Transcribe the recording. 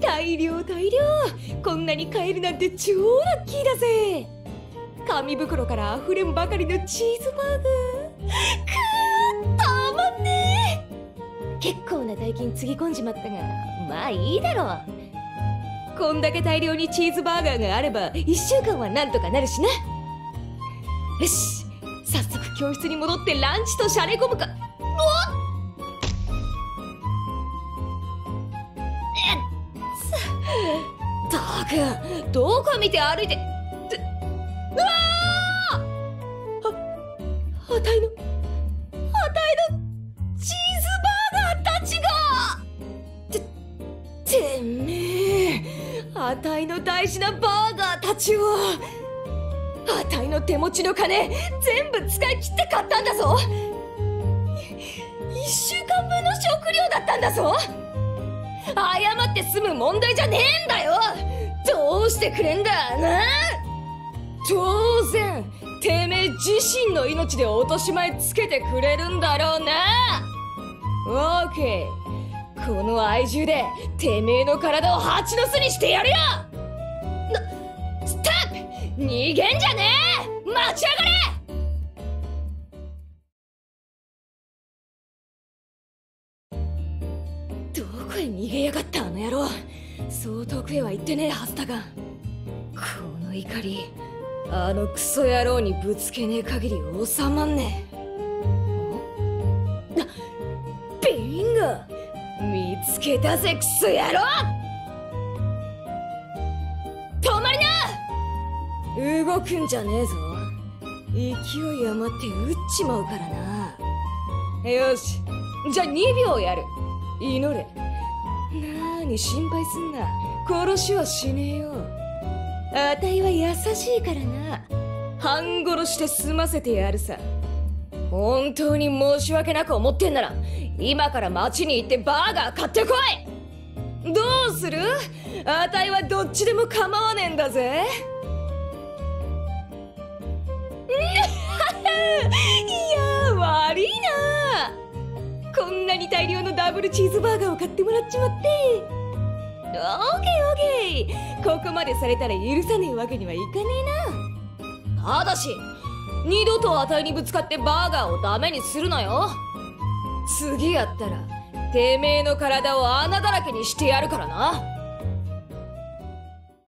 大量大量。こんなに買えるなんて超ラッキーだぜ。紙袋から溢れんばかりのチーズバーガーくーたまんねえ。結構な大金つぎ込んじまったがまあいいだろう。こんだけ大量にチーズバーガーがあれば1週間はなんとかなるしな。よし早速教室に戻ってランチとシャレ込むか。くどこ見て歩いてってうわああたいのあたいのチーズバーガーたちが！ててめえあたいの大事なバーガーたちをあたいの手持ちの金全部使い切って買ったんだぞ。1週間分の食料だったんだぞ。謝って済む問題じゃねえんだよ。どうしてくれんだな？当然てめえ自身の命で落とし前つけてくれるんだろうな。オーケーこの愛獣でてめえの体を蜂の巣にしてやるよ。なストップ！逃げんじゃねえ！待ち上が逃げやがったあの野郎。そう遠くへは行ってねえはずだが。この怒りあのクソ野郎にぶつけねえ限り収まんねえ。なビンゴ見つけたぜクソ野郎。止まりな。動くんじゃねえぞ。勢い余って撃っちまうからな。よしじゃあ2秒やる。祈れ。に心配すんな。殺しはしねえよ。あたいは優しいからな。半殺して済ませてやるさ。本当に申し訳なく思ってんなら今から町に行ってバーガー買ってこい。どうする？あたいはどっちでも構わねえんだぜ。いや悪いな。こんなに大量のダブルチーズバーガーを買ってもらっちまって。オーケーオーケー。ここまでされたら許さねえわけにはいかねえな。ただし二度とあたいにぶつかってバーガーをダメにするなよ。次やったらてめえの体を穴だらけにしてやるからな。